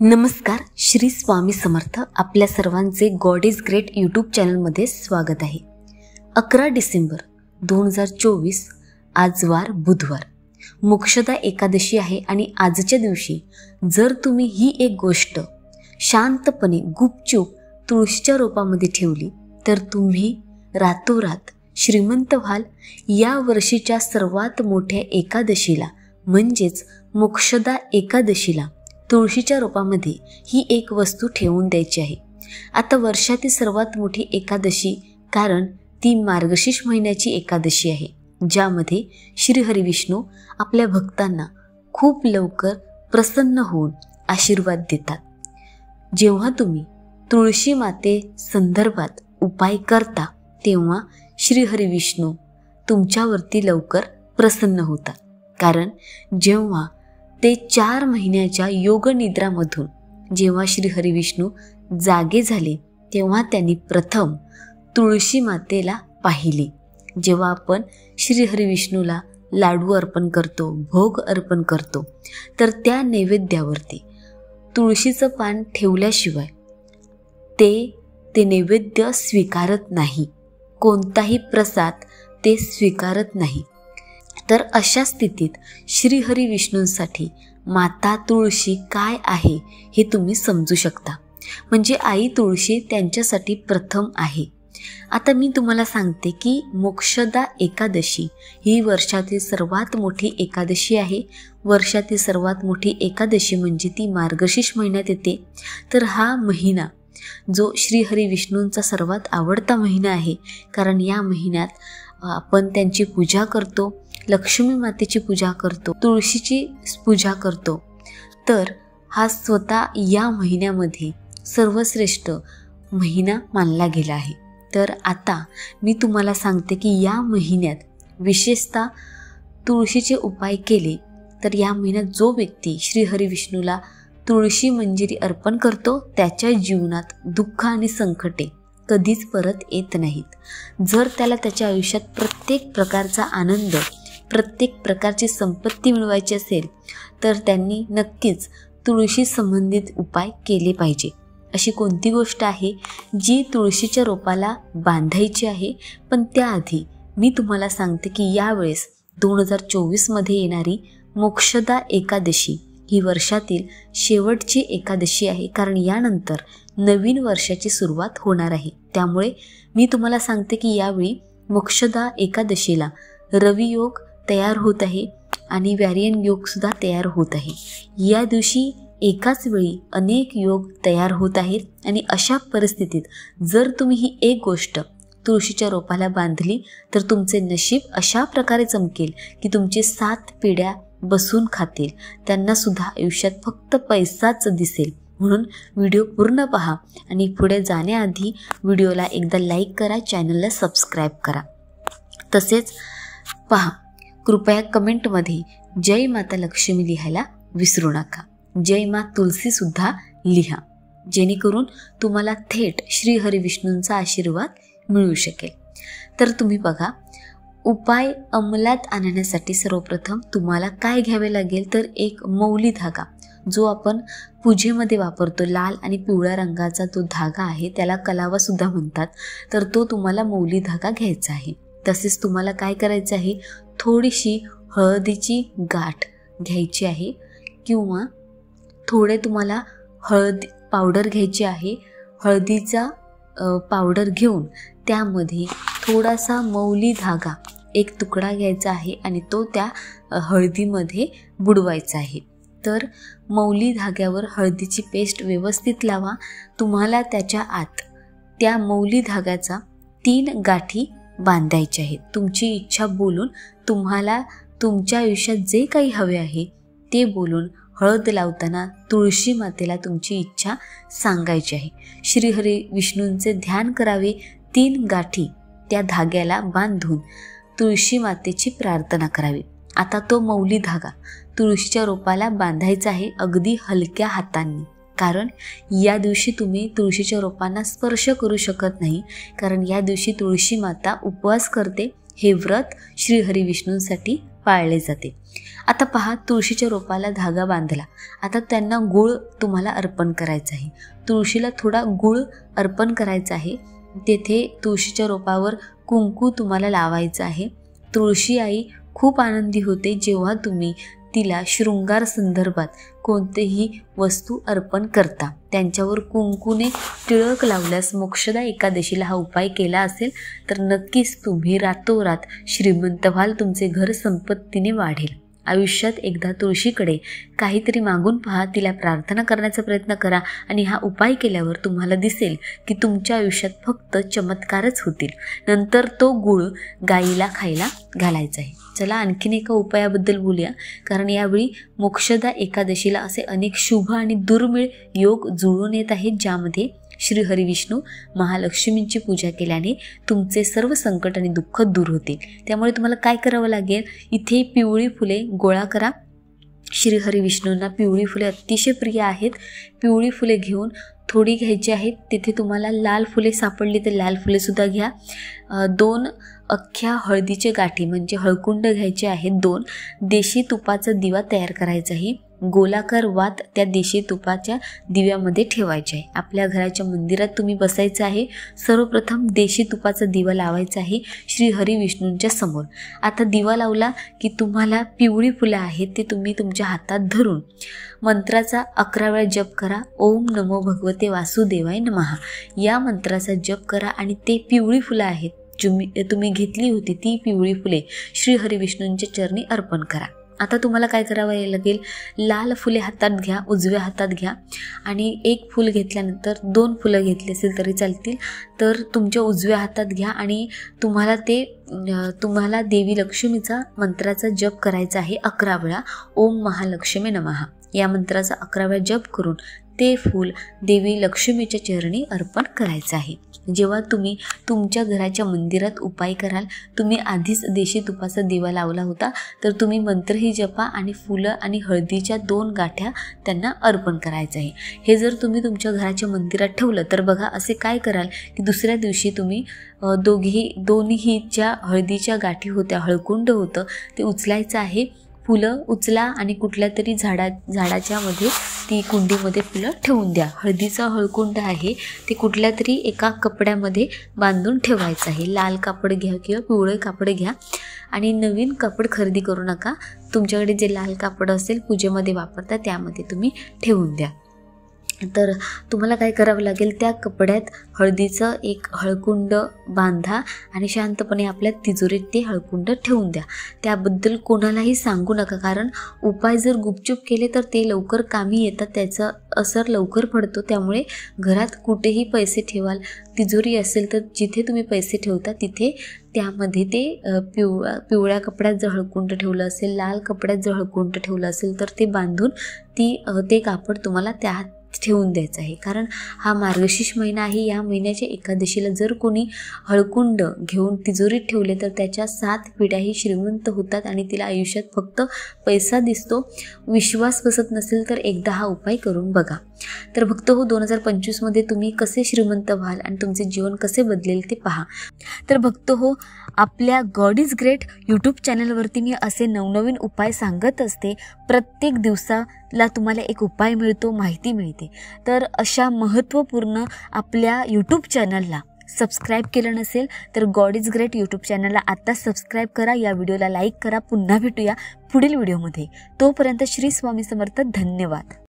नमस्कार श्री स्वामी समर्थ. आपल्या सर्वांचे गॉड इज ग्रेट यूट्यूब चॅनलमध्ये स्वागत आहे. अकरा डिसेंबर दोन हजार चोवीस आज वार बुधवार. मोक्षदा एकादशी आहे आणि आजच्या दिवशी जर तुम्ही ही एक गोष्ट शांतपणे गुपचूप तुळशीच्या रोपामध्ये ठेवली तर तुम्ही रातोरात श्रीमंत व्हाल. या वर्षीच्या सर्वात मोठ्या एकादशीला म्हणजेच मोक्षदा एकादशीला तुळशीच्या रोपामध्ये ही एक वस्तू ठेवून द्यायची आहे. आता वर्षातील सर्वात मोठी एकादशी कारण ती मार्गशीर्ष महिन्याची एकादशी आहे ज्यामध्ये श्रीहरी विष्णू आपल्या भक्तांना खूप लवकर प्रसन्न होऊन आशीर्वाद देतात. जेव्हा तुम्ही तुळशी माते संदर्भात उपाय करता तेव्हा श्रीहरी विष्णू तुमच्यावरती लवकर प्रसन्न होतात. कारण जेव्हा ते चार महिन्याच्या योगनिद्रामधून जेव्हा श्री हरिविष्णू जागे झाले तेव्हा त्यांनी प्रथम तुळशी मातेला पाहिले. जेव्हा आपण श्री हरिविष्णूला लाडू अर्पण करतो भोग अर्पण करतो तर त्या नैवेद्यावरती तुळशीचं पान ठेवल्याशिवाय ते ते नैवेद्य स्वीकारत नाही. कोणताही प्रसाद ते स्वीकारत नाही. तर अशा स्थितीत श्रीहरी विष्णूंसाठी माता तुळशी काय आहे हे तुम्ही समजू शकता. म्हणजे आई तुळशी त्यांच्यासाठी प्रथम आहे. आता मी तुम्हाला सांगते की मोक्षदा एकादशी ही वर्षातील सर्वात मोठी एकादशी आहे. वर्षातील सर्वात मोठी एकादशी म्हणजे ती मार्गशीर्ष महिन्यात येते. तर हा महिना जो श्रीहरी विष्णूंचा सर्वात आवडता महिना आहे. कारण या महिन्यात आपण त्यांची पूजा करतो. लक्ष्मी मातेची पूजा करतो तुळशीची पूजा करतो. तर हा स्वतः या महिन्यामध्ये सर्वश्रेष्ठ महिना मानला गेला आहे. तर आता मी तुम्हाला सांगते की या महिन्यात विशेषतः तुळशीचे उपाय केले तर या महिन्यात जो व्यक्ती श्रीहरी विष्णूला तुळशी मंजिरी अर्पण करतो त्याच्या जीवनात दुःख आणि संकटे कधीच परत येत नाहीत. जर त्याला त्याच्या आयुष्यात प्रत्येक प्रकारचा आनंद प्रत्येक प्रकारची संपत्ती मिळवायची असेल तर त्यांनी नक्कीच तुळशी संबंधित उपाय केले पाहिजे. अशी कोणती गोष्ट आहे जी तुळशीच्या रोपाला बांधायची आहे? पण त्याआधी मी तुम्हाला सांगते की यावेळेस दोन हजार चोवीसमध्ये येणारी मोक्षदा एकादशी ही वर्षातील शेवटची एकादशी आहे. कारण यानंतर नवीन वर्षाची सुरुवात होणार आहे. त्यामुळे मी तुम्हाला सांगते की यावेळी मोक्षदा एकादशीला रवियोग तयार होत आहे आणि व्यारियन योगसुद्धा तयार होत आहे. या दिवशी एकाच वेळी अनेक योग तयार होत आहेत आणि अशा परिस्थितीत जर तुम्ही ही एक गोष्ट तुळशीच्या रोपाला बांधली तर तुमचे नशीब अशा प्रकारे चमकेल की तुमचे सात पिढ्या बसून खातील. त्यांना सुद्धा आयुष्यात फक्त पैसाच दिसेल. म्हणून व्हिडिओ पूर्ण पहा आणि पुढे जाण्याआधी व्हिडिओला एकदा लाईक करा चॅनलला सबस्क्राईब करा. तसेच पहा कृपया कमेंटमध्ये जय माता लक्ष्मी लिहायला विसरू नका. जय मा तुलसीसुद्धा लिहा. जेणेकरून तुम्हाला थेट श्रीहरिविष्णूंचा आशीर्वाद मिळू शकेल. तर तुम्ही बघा उपाय अंमलात आणण्यासाठी सर्वप्रथम तुम्हाला काय घ्यावे लागेल? तर एक मौली धागा जो आपण पूजेमध्ये वापरतो. लाल आणि पिवळ्या रंगाचा जो धागा आहे त्याला कलावासुद्धा म्हणतात. तर तो तुम्हाला मौली धागा घ्यायचा आहे. तसेच तुम्हाला काय करायचं आहे? थोडीशी हळदीची गाठ घ्यायची आहे किंवा थोडे तुम्हाला हळद पावडर घ्यायची आहे. हळदीचा पावडर घेऊन त्यामध्ये थोडासा मौली धागा एक तुकडा घ्यायचा आहे आणि तो त्या हळदीमध्ये बुडवायचा आहे. तर मौली धाग्यावर हळदीची पेस्ट व्यवस्थित लावा. तुम्हाला त्याच्या आत त्या मौली धाग्याचा तीन गाठी बांधायचे आहेत. तुमची इच्छा बोलून तुम्हाला तुमच्या आयुष्यात जे काही हवे आहे ते बोलून हळद लावताना तुळशी मातेला तुमची इच्छा सांगायची आहे. श्रीहरी विष्णूंचे ध्यान करावे तीन गाठी त्या धाग्याला बांधून तुळशी मातेची प्रार्थना करावी. आता तो मौली धागा तुळशीच्या रोपाला बांधायचा आहे अगदी हलक्या हातांनी. कारण या दिवशी तुम्ही तुळशीच्या रोपांना स्पर्श करू शकत नाही. कारण या दिवशी तुळशी माता उपवास करते हे व्रत श्रीहरी विष्णूंसाठी पाळले जाते. आता पहा तुळशीच्या रोपाला धागा बांधला. आता त्यांना गुळ तुम्हाला अर्पण करायचं आहे. तुळशीला थोडा गुळ अर्पण करायचा आहे. तेथे तुळशीच्या रोपावर कुंकू तुम्हाला लावायचं आहे. तुळशी आई खूप आनंदी होते जेव्हा तुम्ही तिला शृंगार संदर्भात कोणतेही वस्तू अर्पण करता. त्यांच्यावर कुंकूने टिळक लावल्यास मोक्षदा एकादशीला हा उपाय केला असेल तर नक्कीच तुम्ही रातोरात श्रीमंत व्हाल तुमचे घर संपत्तीने वाढेल. आयुष्यात एकदा तुळशीकडे काहीतरी मागून पहा तिला प्रार्थना करण्याचा प्रयत्न करा आणि हा उपाय केल्यावर तुम्हाला दिसेल की तुमच्या आयुष्यात फक्त चमत्कारच होतील. नंतर तो गुळ गाईला खायला घालायचा आहे. चला आणखीन एका उपायाबद्दल बोलूया. कारण यावेळी मोक्षदा एकादशीला असे अनेक शुभ आणि दुर्मिळ योग जुळून येत आहेत ज्यामध्ये श्री हरिविष्णू महालक्ष्मींची पूजा केल्याने तुमचे सर्व संकट आणि दुःख दूर होतील. त्यामुळे तुम्हाला काय करावं लागेल? इथे पिवळी फुले गोळा करा. श्री हरिविष्णूंना पिवळी फुले अतिशय प्रिय आहेत. पिवळी फुले घेऊन थोडी घ्यायची आहेत. तिथे तुम्हाला लाल फुले सापडली तर लाल फुलेसुद्धा घ्या. दोन अख्ख्या हळदीचे गाठी म्हणजे हळकुंड घ्यायचे आहेत दोन देशी तुपाचा दिवा तयार करायचा आहे. गोलाकार वात त्या देशी तुपाच्या दिव्यामध्ये ठेवायचे आहे. आपल्या घराच्या मंदिरात तुम्ही बसायचं आहे. सर्वप्रथम देशी तुपाचा दिवा लावायचा आहे श्री हरी विष्णूंच्या समोर. आता दिवा लावला की तुम्हाला पिवळी फुलं आहेत ते तुम्ही तुमच्या हातात धरून. मंत्राचा अकरा वेळा जप करा. ओम नमो भगवते वासुदेवाय नमहा या मंत्राचा जप करा आणि ते पिवळी फुलं आहेत. तुम्ही तुम्ही घेतली होती ती पिवळी फुले. श्री हरिविष्णूंच्या चरणी अर्पण करा. आता तुम्हाला काय करावं लागेल? लाल फुले हातात घ्या उजव्या हातात घ्या. आणि एक फूल घेतल्यानंतर दोन फुलं घेतली असेल तरी चालतील. तर तुमच्या उजव्या हातात घ्या आणि तुम्हाला ते तुम्हाला देवी लक्ष्मीचा मंत्राचा जप करायचा आहे अकरा वेळा. ओम महालक्ष्मी नमहा या मंत्राचा अकरा वेळा जप करून ते फूल देवी लक्ष्मीच्या चरणी अर्पण करायचं आहे. जेव्हा तुम्ही तुमच्या घराच्या मंदिरात उपाय कराल तुम्ही आधीच देशी तुपाचा दिवा लावला होता तर तुम्ही मंत्रही जपा आणि फुलं आणि हळदीच्या दोन गाठ्या त्यांना अर्पण करायचं आहे. हे जर तुम्ही तुमच्या घराच्या मंदिरात ठेवलं तर बघा असे काय कराल की दुसऱ्या दिवशी तुम्ही दोघी दोन्ही ज्या हळदीच्या गाठी होत्या हळकुंड होतं ते उचलायचं आहे फुलं उचला आणि कुठल्या तरी झाडा झाडाच्या मध्ये ती कुंडीमध्ये फुलं ठेवून द्या. हळदीचं हळकुंड आहे ते कुठल्या तरी एका कपड्यामध्ये बांधून ठेवायचं आहे. लाल कापड घ्या किंवा पिवळं कापड घ्या. आणि नवीन कापड खरेदी करू नका. तुमच्याकडे जे लाल कापड असेल पूजेमध्ये वापरता त्यामध्ये तुम्ही ठेवून द्या. तर तुम्हाला काय करावं लागेल त्या कपड्यात हळदीचं एक हळकुंड बांधा आणि शांतपणे आपल्या तिजोरीत ते हळकुंड ठेवून द्या. त्याबद्दल कोणालाही सांगू नका कारण उपाय जर गुपचूप केले तर ते लवकर कामी येतात त्याचं असर लवकर पडतो. त्यामुळे घरात कुठेही पैसे ठेवाल तिजोरी असेल तर जिथे तुम्ही पैसे ठेवता तिथे त्यामध्ये ते पिव पिवळ्या कपड्यात जर हळकुंड ठेवलं असेल लाल कपड्यात जर हळकुंड ठेवलं असेल तर ते बांधून ती ते कापड तुम्हाला त्या ठेवून द्यायचं आहे. कारण हा मार्गशीर्ष महिना आहे. या महिन्याच्या एकादशीला जर कोणी हळकुंड घेऊन तिजोरीत ठेवले तर त्याच्या सात पिढ्याही श्रीमंत होतात आणि तिला आयुष्यात फक्त पैसा दिसतो. विश्वास बसत नसेल तर एकदा हा उपाय करून बघा. तर भक्त हो दोन हजार पंचवीसमध्ये तुम्ही कसे श्रीमंत व्हाल आणि तुमचे जीवन कसे बदलेल ते पहा. तर भक्त हो आपल्या गॉड इज ग्रेट यूट्यूब चॅनलवरती मी असे नवनवीन उपाय सांगत असते. प्रत्येक दिवसाला तुम्हाला एक उपाय मिळतो माहिती मिळते. तर अशा महत्त्वपूर्ण आपल्या यूट्यूब चॅनलला सबस्क्राईब केलं नसेल तर गॉड इज ग्रेट यूट्यूब चॅनलला आत्ता सबस्क्राईब करा. या व्हिडिओला लाईक करा. पुन्हा भेटूया पुढील व्हिडिओमध्ये. तोपर्यंत श्री स्वामी समर्थ. धन्यवाद.